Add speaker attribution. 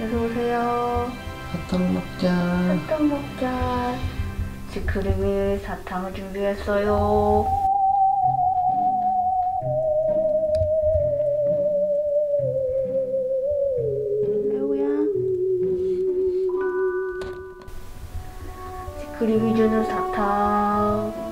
Speaker 1: 여보세요.
Speaker 2: 사탕 먹자.
Speaker 1: 사탕 먹자. 지크림이 사탕을 준비했어요. 지크림이 주는 사탕.